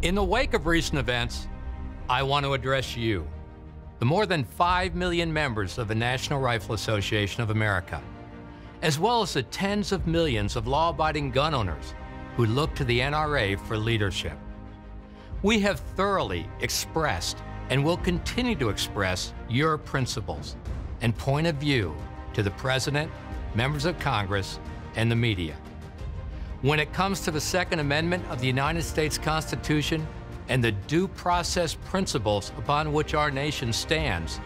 In the wake of recent events, I want to address you, the more than 5 million members of the National Rifle Association of America, as well as the tens of millions of law abiding gun owners who look to the NRA for leadership. We have thoroughly expressed and will continue to express your principles and point of view to the President, members of Congress, and the media. When it comes to the Second Amendment of the United States Constitution and the due process principles upon which our nation stands,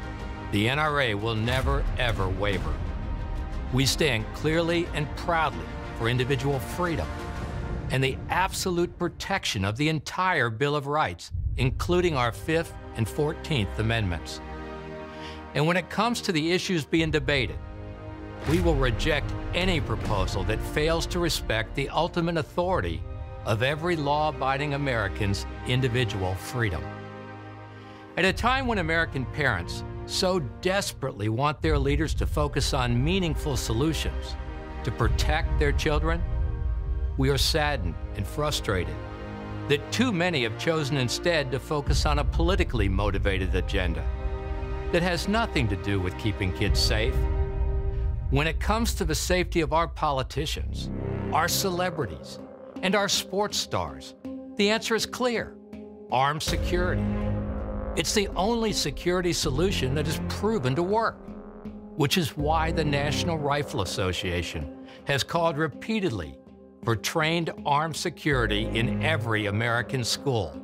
the NRA will never, ever waver. We stand clearly and proudly for individual freedom and the absolute protection of the entire Bill of Rights, including our Fifth and 14th Amendments. And when it comes to the issues being debated, we will reject any proposal that fails to respect the ultimate authority of every law abiding American's individual freedom. At a time when American parents so desperately want their leaders to focus on meaningful solutions to protect their children, we are saddened and frustrated that too many have chosen instead to focus on a politically motivated agenda that has nothing to do with keeping kids safe. When it comes to the safety of our politicians, our celebrities, and our sports stars, the answer is clear armed security. It's the only security solution that is proven to work, which is why the National Rifle Association has called repeatedly for trained armed security in every American school.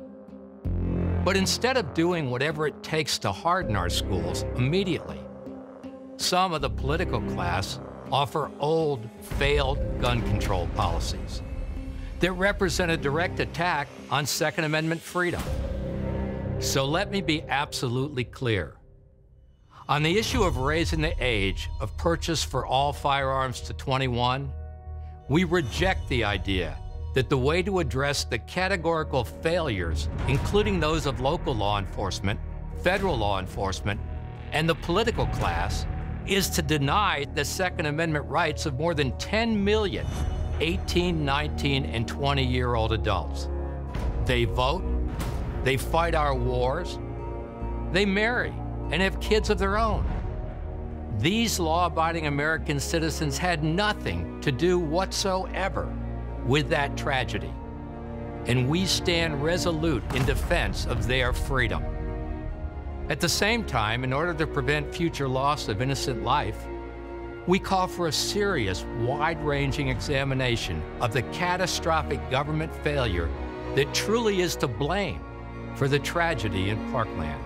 But instead of doing whatever it takes to harden our schools immediately, some of the political class offer old, failed gun control policies that represent a direct attack on Second Amendment freedom. So let me be absolutely clear. On the issue of raising the age of purchase for all firearms to 21, we reject the idea that the way to address the categorical failures, including those of local law enforcement, federal law enforcement, and the political class, is to deny the Second Amendment rights of more than 10 million 18, 19, and 20 year old adults. They vote, they fight our wars, they marry, and have kids of their own. These law abiding American citizens had nothing to do whatsoever with that tragedy. And we stand resolute in defense of their freedom. At the same time, in order to prevent future loss of innocent life, we call for a serious, wide ranging examination of the catastrophic government failure that truly is to blame for the tragedy in Parkland.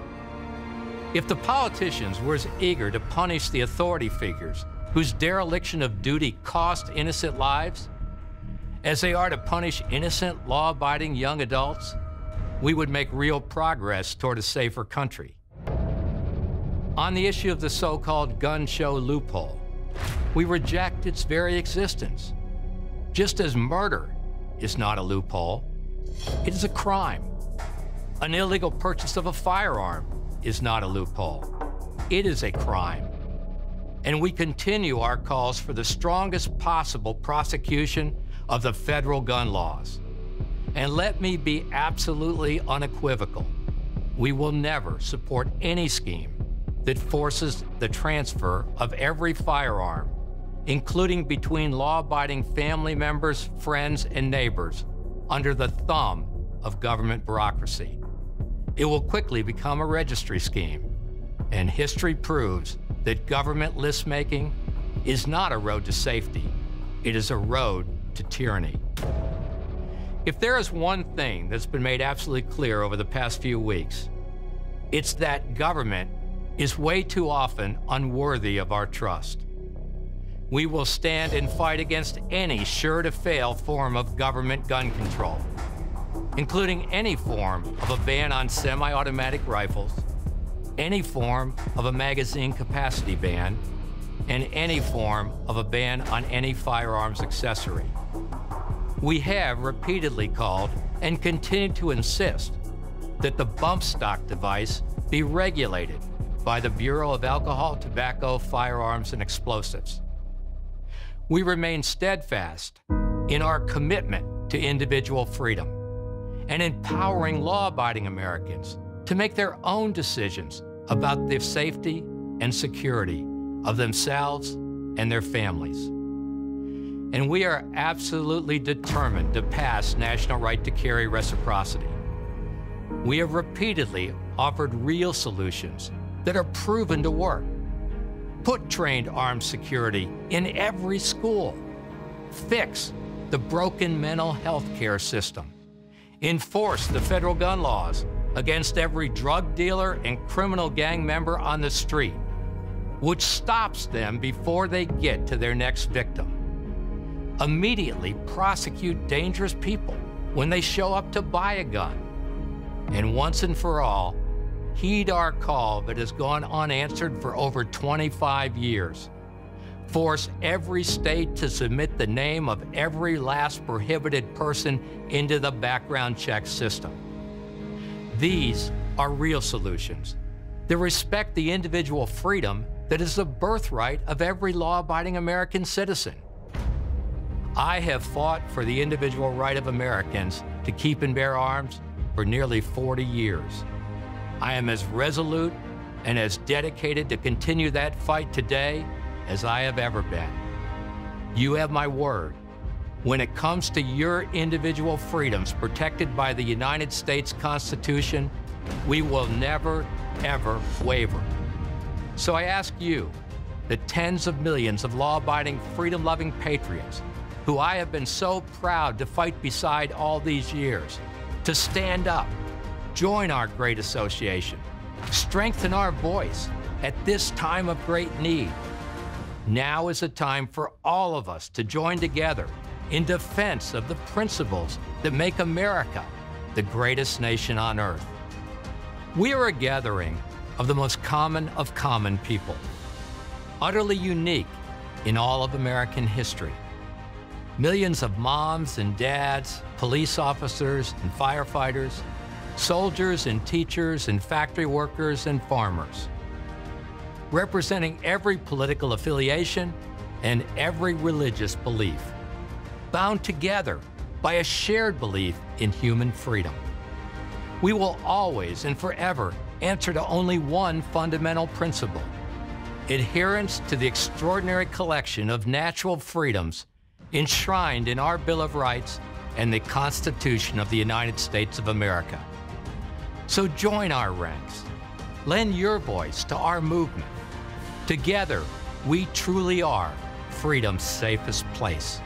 If the politicians were as eager to punish the authority figures whose dereliction of duty cost innocent lives as they are to punish innocent, law abiding young adults, we would make real progress toward a safer country. On the issue of the so called gun show loophole, we reject its very existence. Just as murder is not a loophole, it is a crime. An illegal purchase of a firearm is not a loophole. It is a crime. And we continue our calls for the strongest possible prosecution of the federal gun laws. And let me be absolutely unequivocal. We will never support any scheme that forces the transfer of every firearm, including between law abiding family members, friends, and neighbors, under the thumb of government bureaucracy it will quickly become a registry scheme. And history proves that government list making is not a road to safety, it is a road to tyranny. If there is one thing that's been made absolutely clear over the past few weeks, it's that government is way too often unworthy of our trust. We will stand and fight against any sure to fail form of government gun control including any form of a ban on semi-automatic rifles, any form of a magazine capacity ban, and any form of a ban on any firearms accessory. We have repeatedly called and continue to insist that the bump stock device be regulated by the Bureau of Alcohol, Tobacco, Firearms, and Explosives. We remain steadfast in our commitment to individual freedom and empowering law abiding Americans to make their own decisions about the safety and security of themselves and their families. And we are absolutely determined to pass national right to carry reciprocity. We have repeatedly offered real solutions that are proven to work. Put trained armed security in every school. Fix the broken mental health care system. Enforce the federal gun laws against every drug dealer and criminal gang member on the street, which stops them before they get to their next victim. Immediately prosecute dangerous people when they show up to buy a gun. And once and for all, heed our call that has gone unanswered for over 25 years. Force every state to submit the name of every last prohibited person into the background check system. These are real solutions that respect the individual freedom that is the birthright of every law abiding American citizen. I have fought for the individual right of Americans to keep and bear arms for nearly 40 years. I am as resolute and as dedicated to continue that fight today as I have ever been. You have my word. When it comes to your individual freedoms protected by the United States Constitution, we will never, ever waver. So I ask you, the tens of millions of law abiding, freedom loving patriots who I have been so proud to fight beside all these years, to stand up, join our great association, strengthen our voice at this time of great need. Now is a time for all of us to join together in defense of the principles that make America the greatest nation on earth. We are a gathering of the most common of common people, utterly unique in all of American history. Millions of moms and dads, police officers and firefighters, soldiers and teachers and factory workers and farmers, representing every political affiliation and every religious belief, bound together by a shared belief in human freedom. We will always and forever answer to only one fundamental principle adherence to the extraordinary collection of natural freedoms enshrined in our Bill of Rights and the Constitution of the United States of America. So join our ranks. Lend your voice to our movement. Together, we truly are freedom's safest place.